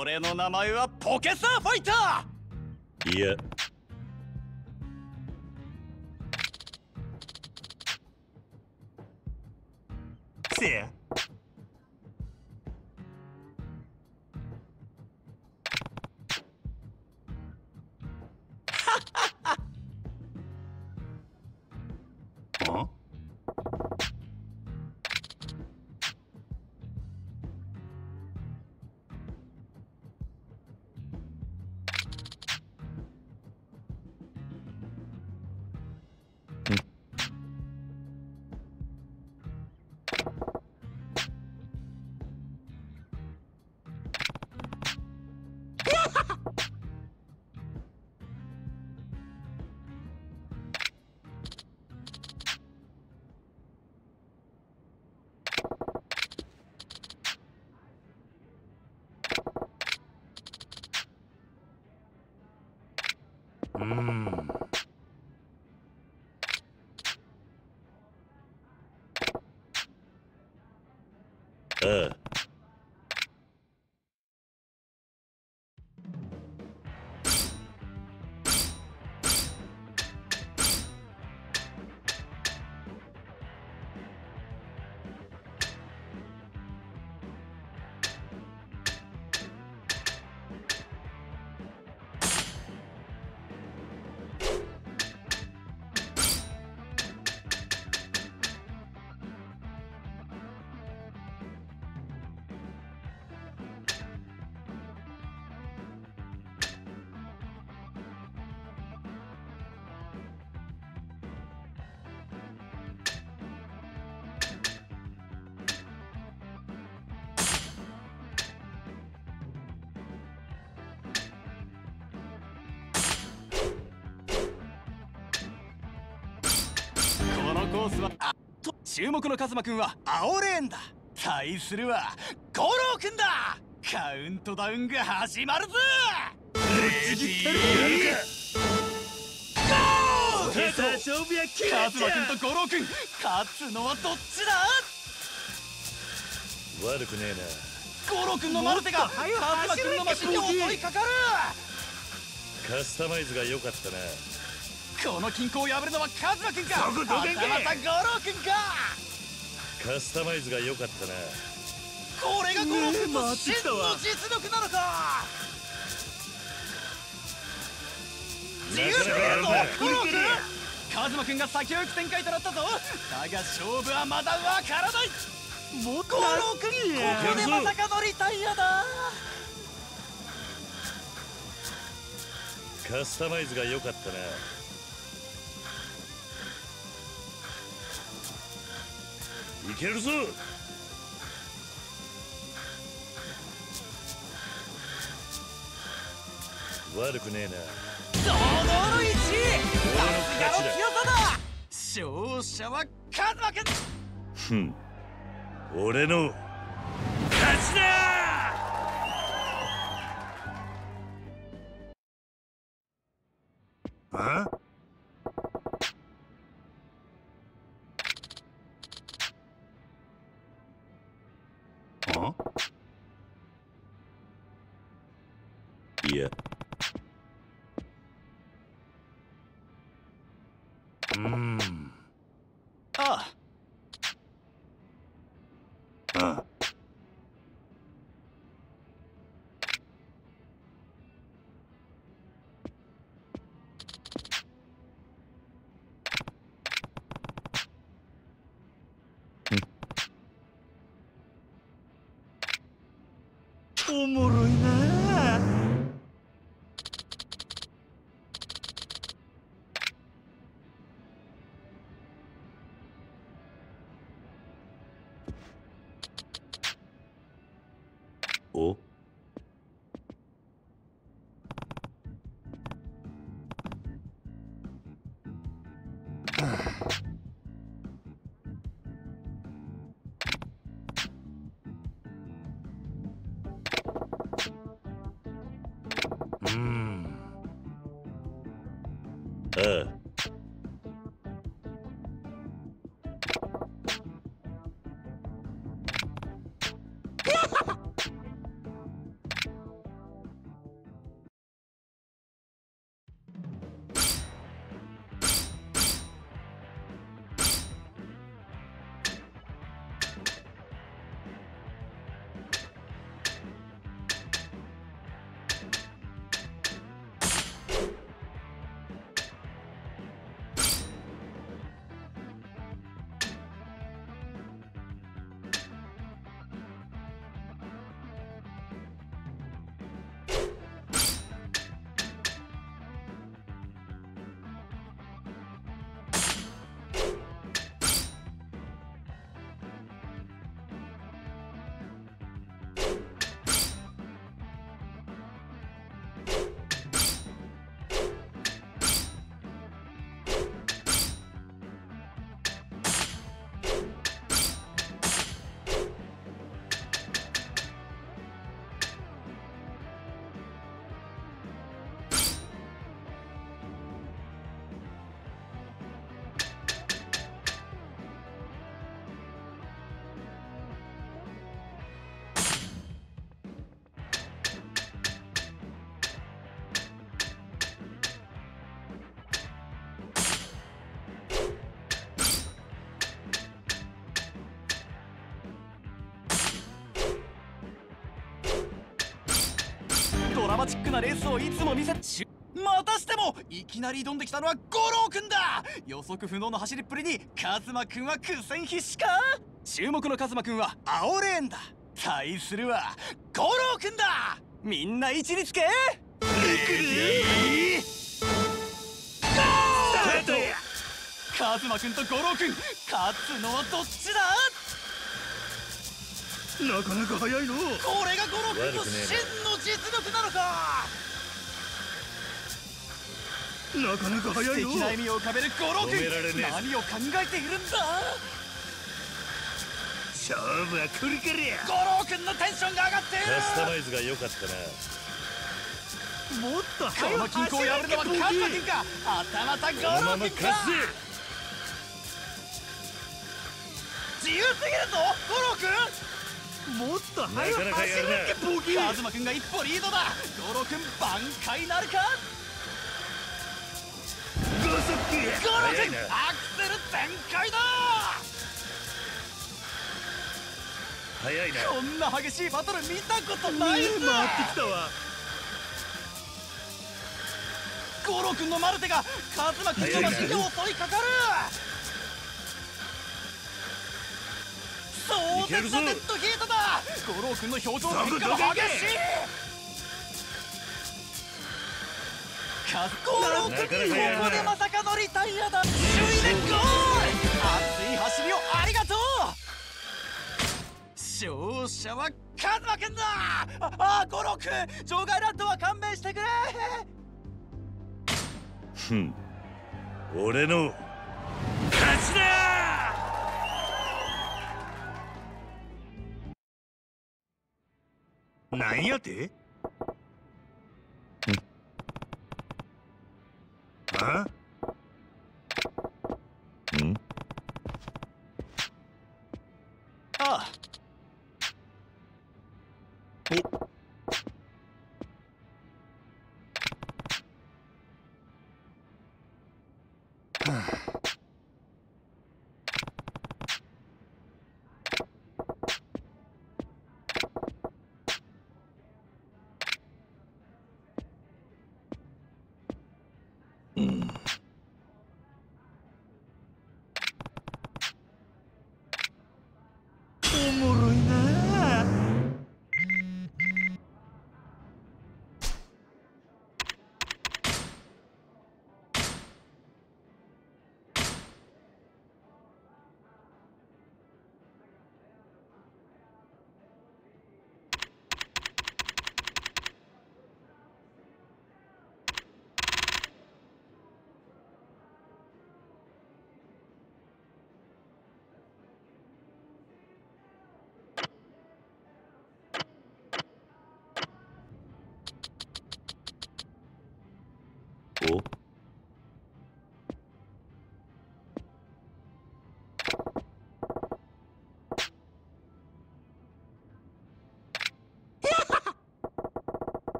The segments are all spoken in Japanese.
俺の名前はポケサーファイター！いやせやあースはあと注目のカズマくんは青レーンだ。対するは五郎くんだ。カウントダウンが始まるぞ。レディー。カズマくんと五郎くん勝つのはどっちだ？悪くねえな。五郎くんのマルテがカズマくんのマシンに襲いかかる。カスタマイズが良かったなこの均衡を破るのはカズマくんか？そこどけんかまたか？カスタマイズが良かったな。これが五郎くんの真の実力なのか？自由でやるぞカズマくんが先を行く展開となったぞ。だが勝負はまだわからない。もっと五郎くんここでまさかのリタイアだカスタマイズが良かったなけるぞ。悪くねえな。堂々の1位。強さだ。勝者はカズマくんふん。俺の勝ちだおもろいな。おうクなレースをいつも見せまたしてもいきなり挑んできたのは五郎くんだ。予測不能の走りっぷりにカズマくんは苦戦必至か？注目のカズマくんは青レーンだ。対するは五郎だ。みんな位置につけカズマくんと五郎くん勝つのはどっちだ？なかなか早いの。これが五郎くんの真の実力なのか。なかなか早いの。素敵な笑みを浮かべる五郎くん何を考えているんだ？勝負は来るからや。五郎くんのテンションが上がってる。カスタマイズが良かったな。もっとこ早くの均衡を破るのはカズマくんか。はたまた五このまま郎くんか自由すぎるぞ五郎くんもっと早く走るってボケ。カズマくんが一歩リードだ。五郎くん挽回なるか？ゴソッキ五郎くん早いな。アクセル全開だ！早いな。こんな激しいバトル見たことないぜ！回ってきたわ。五郎くんのマルテがカズマくんのマシンに襲いかかる壮絶なデッドヒートだ五郎くんの表情の変化も激しいカズ五郎くんなかなかやるなここでまさかのリタイアだ首位でゴール熱い走りをありがとう勝者はカズマくんだああ五郎くん場外乱闘は勘弁してくれふん。俺の勝ちだ！なんやて？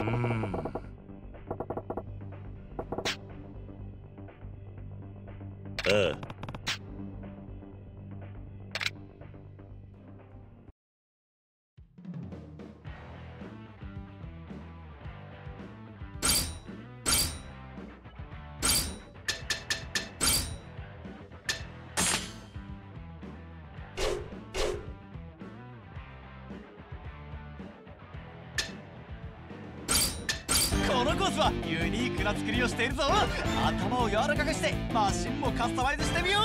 うのコースはユニークな作りをしているぞ。頭を柔らかくしてマシンもカスタマイズしてみよう。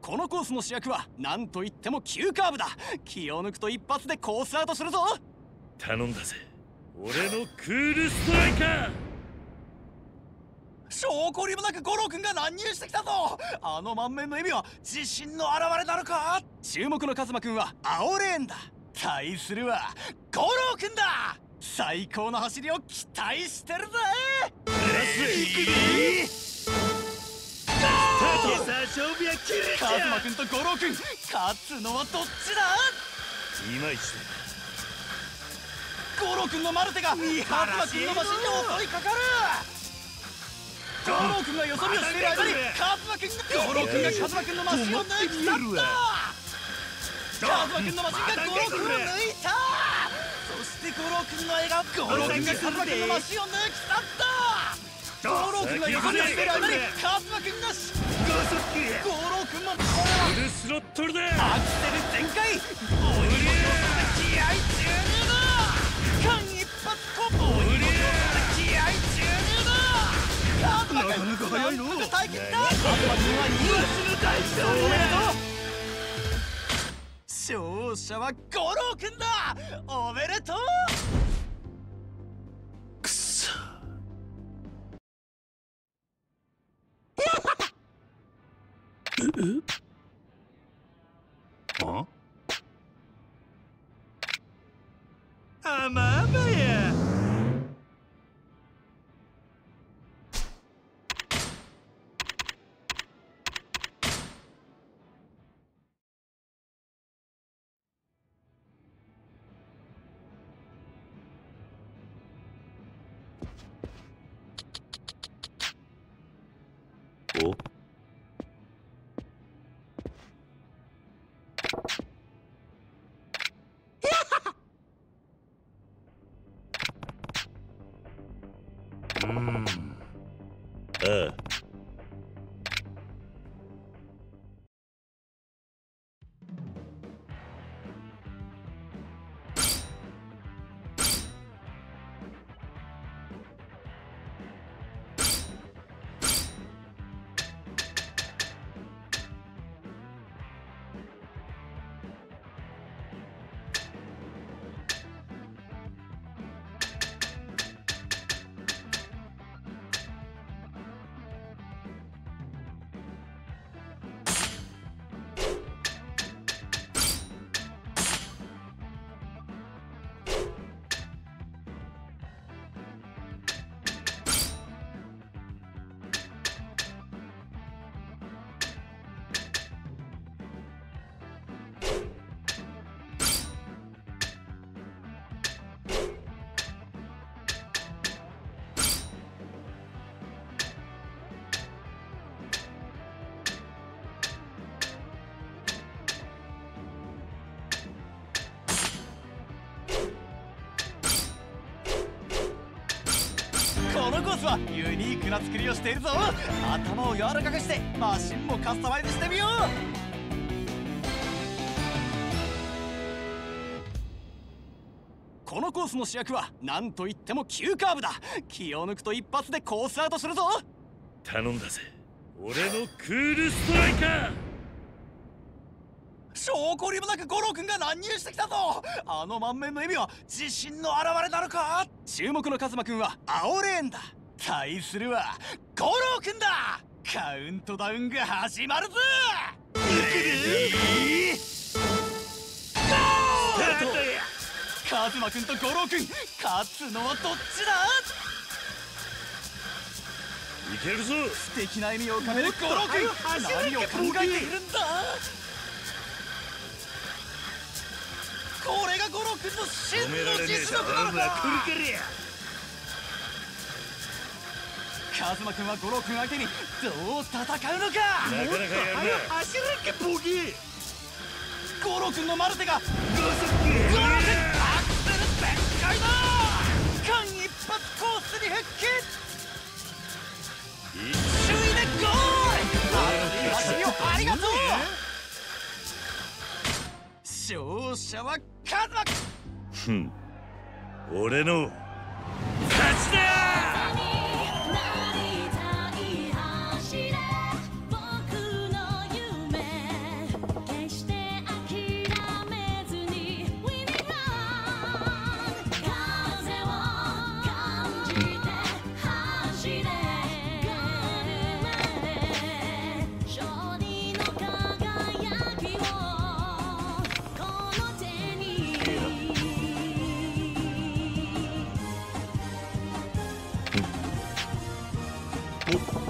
このコースの主役は何といっても急カーブだ。気を抜くと一発でコースアウトするぞ。頼んだぜ。俺のクールストライカー。証拠りもなく五郎くんが乱入してきたぞ。あの満面の笑みは自信の表れなのか？注目のカズマくんは青レーンだ。対するは五郎くんだ。最高の走りを期待してるぜ。今朝勝負は切れ。ちカズマゃくんと五郎くん勝つのはどっちだ？いまいち五郎くんのマルテがカズマくんのマシンに襲いかかるゴロー君がよそ見をし。ている間にカズマ君がゴロー君がカズマ君のマシンを抜き去ったカズマ君のマシンがゴロー君を抜いたそしてゴロー君の笑顔ゴロー君がカズマ君のマシンを抜き去ったゴロー君がよそ見をしている間にカズマ君がゴロー君もフルスロットルだアクセル全開おい気合早いの耐え切ったカズマ君は2位おめでとう勝者はゴロー君だおめでとうくそえ？はユニークな作りをしているぞ。頭を柔らかくしてマシンもカスタマイズしてみよう。このコースの主役は何といっても急カーブだ。気を抜くと一発でコースアウトするぞ。頼んだぜ。俺のクールストライカー。証拠りもなく五郎君が乱入してきたぞ。あの満面の笑みは自信の表れなのか。注目のカズマ君は青レーンだ対するは五郎君だ。カウントダウンが始まるぞ。カズマ君と五郎君勝つのはどっちだ？いけるぞ。素敵な笑みを浮かべる五郎君何を考えているんだ？これが五郎君の真の実力なのか？カズマ君は五郎君相手にどう戦うのか？なかなかや走れっけボギー。五郎君のマルテがゴソ五郎君アクセル全開だ！間一髪コースに復帰！首位でゴール！走りをありがとう！勝者はカズマふん。俺の勝ちだ不。